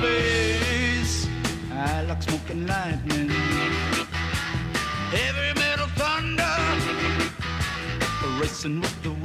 face. Ah, I like smoking lightning. Heavy metal thunder, racing with the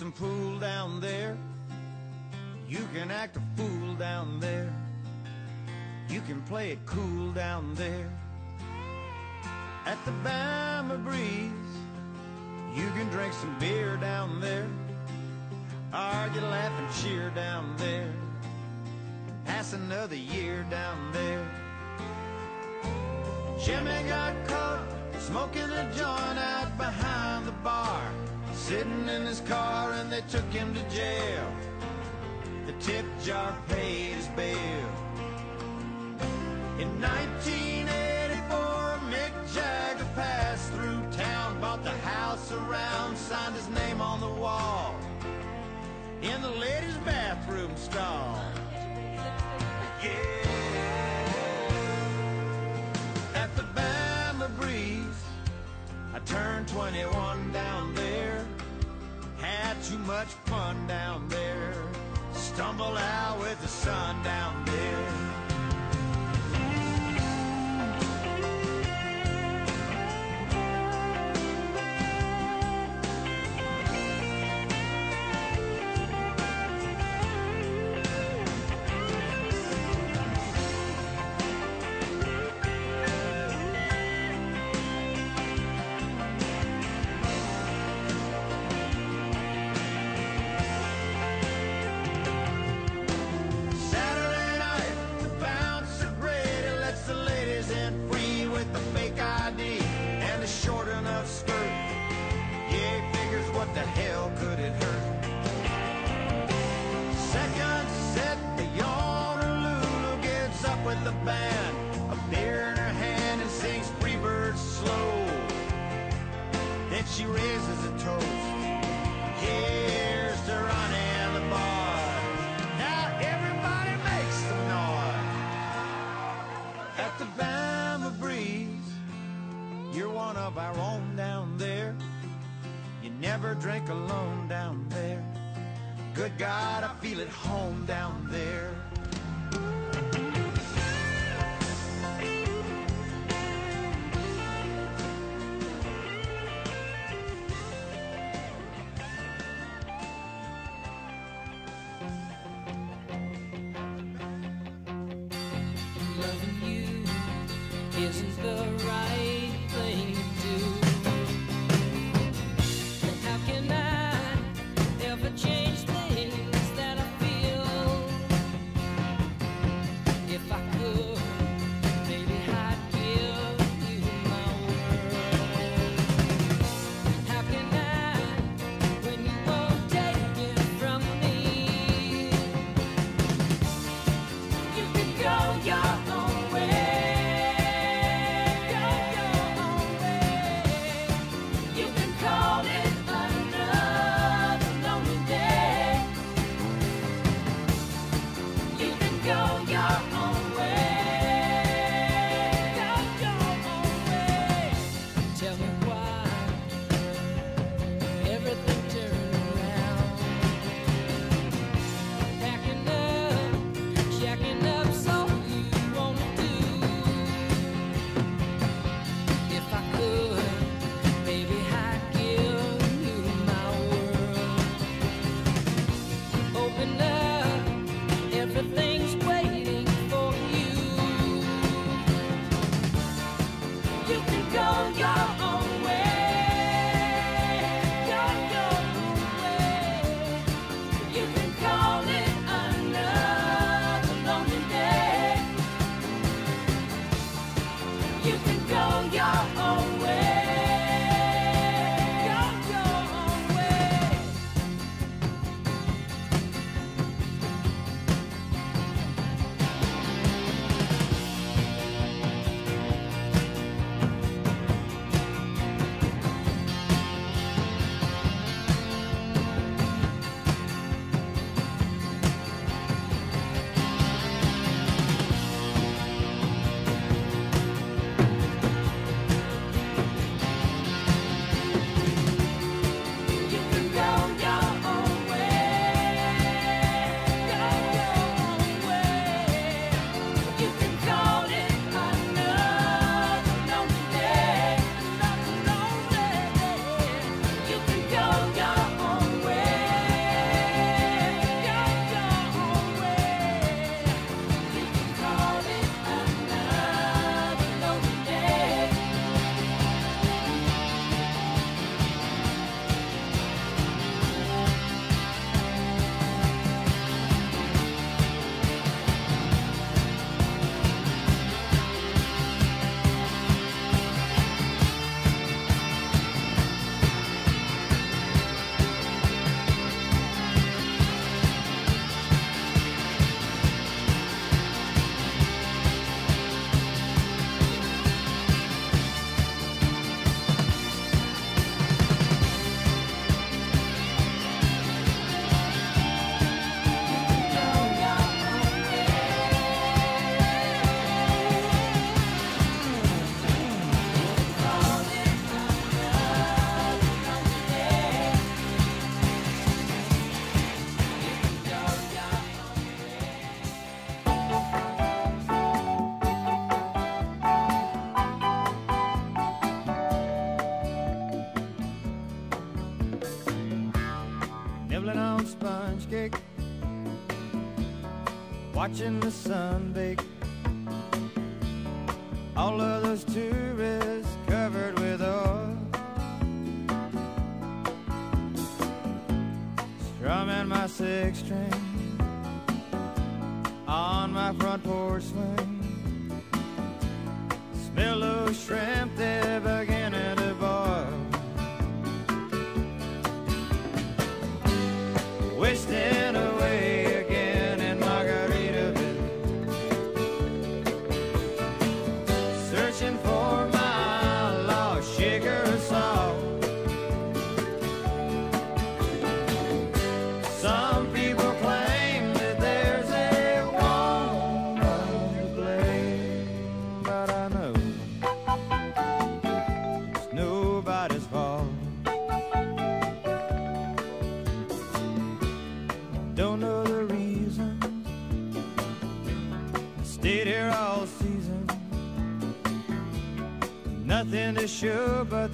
some pool down there. You can act a fool down there. You can play it cool down there. At the Bama Breeze, you can drink some beer down there. Argue, laugh, and cheer down there. Pass another year down there. Jimmy got caught smoking a joint out behind the bar. Sitting in his car and they took him to jail. The tip jar paid his bail. In 19 the right watching the sun bake. All of those tourists covered with oil, strumming my six string on my front porch swing. Smell of shrimp there. but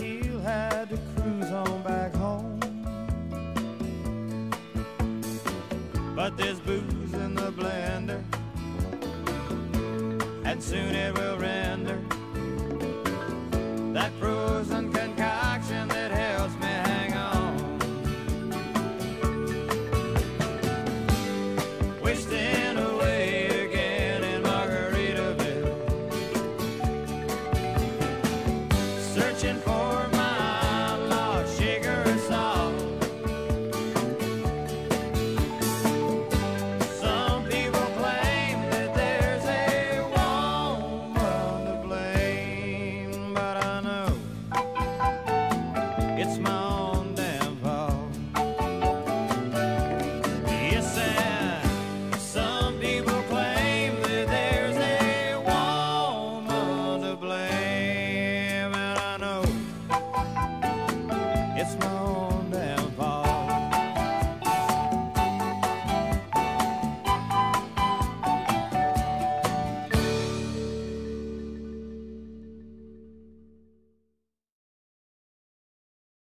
heel had to cruise on back home. But there's booze in the blender, and soon it will render that frozen.